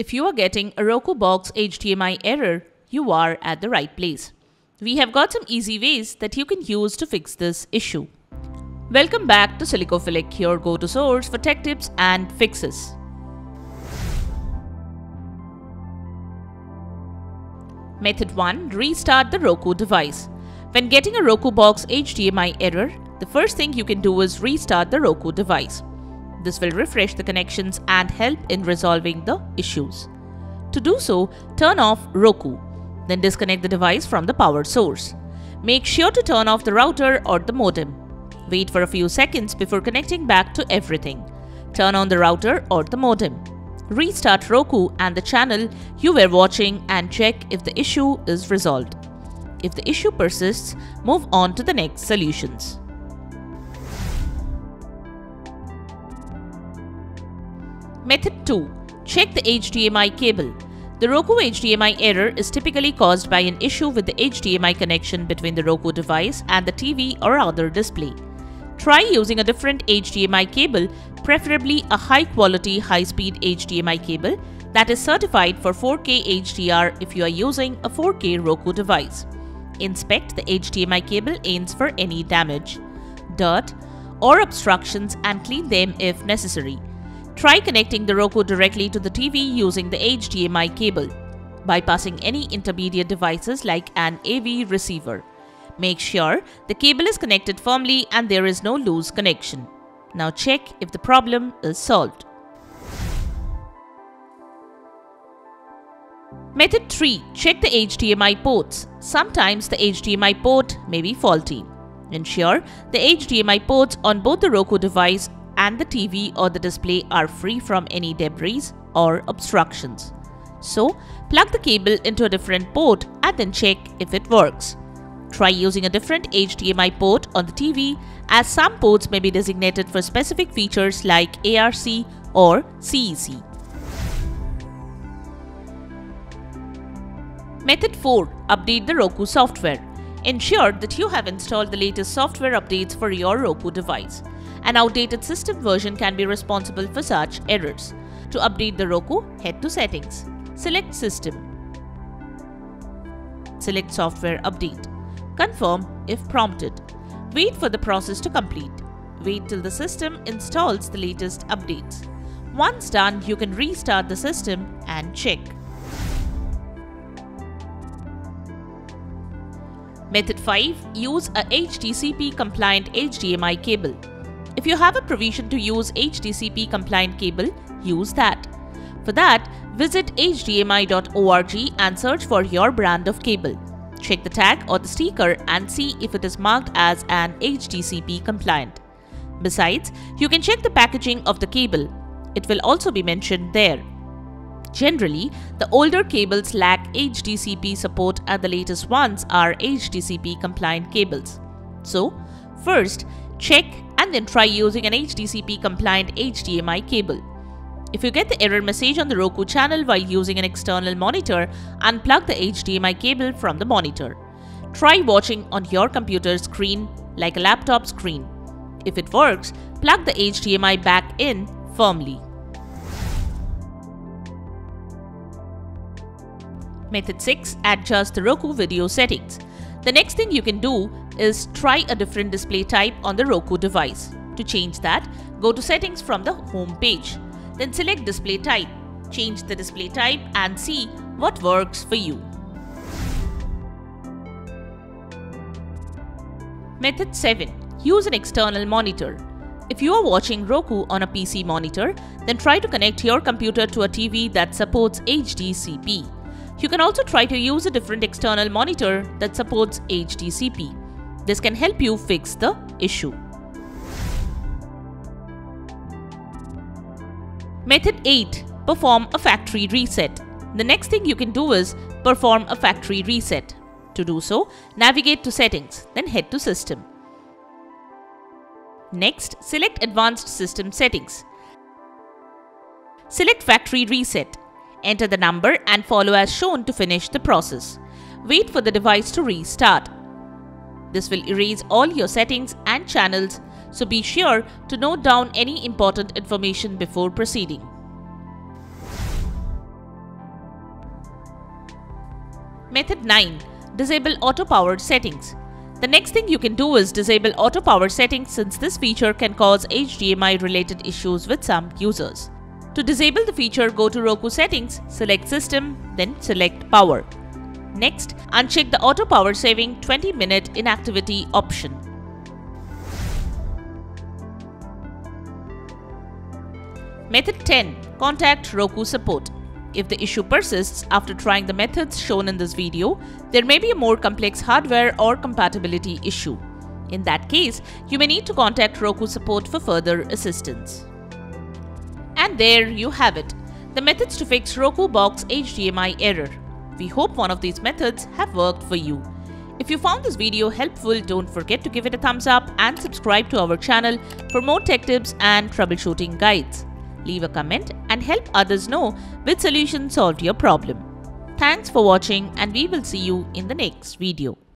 If you are getting a Roku Box HDMI error, you are at the right place. We have got some easy ways that you can use to fix this issue. Welcome back to Silicophilic, your go-to source for tech tips and fixes. Method 1. Restart the Roku device. When getting a Roku Box HDMI error, the first thing you can do is restart the Roku device. This will refresh the connections and help in resolving the issues. To do so, turn off Roku, then disconnect the device from the power source. Make sure to turn off the router or the modem. Wait for a few seconds before connecting back to everything. Turn on the router or the modem. Restart Roku and the channel you were watching and check if the issue is resolved. If the issue persists, move on to the next solutions. Method 2. Check the HDMI cable. The Roku HDMI error is typically caused by an issue with the HDMI connection between the Roku device and the TV or other display. Try using a different HDMI cable, preferably a high quality high speed HDMI cable that is certified for 4K HDR if you are using a 4K Roku device. Inspect the HDMI cable ends for any damage, dirt, or obstructions and clean them if necessary. Try connecting the Roku directly to the TV using the HDMI cable, bypassing any intermediate devices like an AV receiver. Make sure the cable is connected firmly and there is no loose connection. Now check if the problem is solved. Method 3. Check the HDMI ports. Sometimes the HDMI port may be faulty. Ensure the HDMI ports on both the Roku device and the TV or the display are free from any debris or obstructions. So, plug the cable into a different port and then check if it works. Try using a different HDMI port on the TV as some ports may be designated for specific features like ARC or CEC. Method 4. Update the Roku software. Ensure that you have installed the latest software updates for your Roku device. An outdated system version can be responsible for such errors. To update the Roku, head to Settings. Select System. Select Software Update. Confirm if prompted. Wait for the process to complete. Wait till the system installs the latest updates. Once done, you can restart the system and check. Method 5. Use a HDCP compliant HDMI cable. If you have a provision to use HDCP compliant cable, use that. For that, visit hdmi.org and search for your brand of cable. Check the tag or the sticker and see if it is marked as an HDCP compliant. Besides, you can check the packaging of the cable. It will also be mentioned there. Generally, the older cables lack HDCP support and the latest ones are HDCP compliant cables. So, first, check and then try using an HDCP compliant HDMI cable. If you get the error message on the Roku channel while using an external monitor, unplug the HDMI cable from the monitor. Try watching on your computer screen like a laptop screen. If it works, plug the HDMI back in firmly. Method 6. Adjust the Roku video settings. The next thing you can do is try a different display type on the Roku device. To change that, go to settings from the home page. Then select display type. Change the display type and see what works for you. Method 7. Use an external monitor. If you are watching Roku on a PC monitor, then try to connect your computer to a TV that supports HDCP. You can also try to use a different external monitor that supports HDCP. This can help you fix the issue. Method 8. Perform a factory reset. The next thing you can do is perform a factory reset. To do so, navigate to Settings, then head to System. Next, select Advanced System Settings. Select Factory Reset. Enter the number and follow as shown to finish the process. Wait for the device to restart. This will erase all your settings and channels, so be sure to note down any important information before proceeding. Method 9. Disable Auto-Powered settings. The next thing you can do is disable Auto-Powered settings since this feature can cause HDMI related issues with some users. To disable the feature, go to Roku settings, select system, then select power. Next, uncheck the auto power saving 20 minute inactivity option. Method 10. Contact Roku support. If the issue persists after trying the methods shown in this video, there may be a more complex hardware or compatibility issue. In that case, you may need to contact Roku support for further assistance. And there you have it, the methods to fix Roku box HDMI error. We hope one of these methods have worked for you. If you found this video helpful, don't forget to give it a thumbs up and subscribe to our channel for more tech tips and troubleshooting guides leave a comment and help others know which solution solved your problem. Thanks for watching and we will see you in the next video.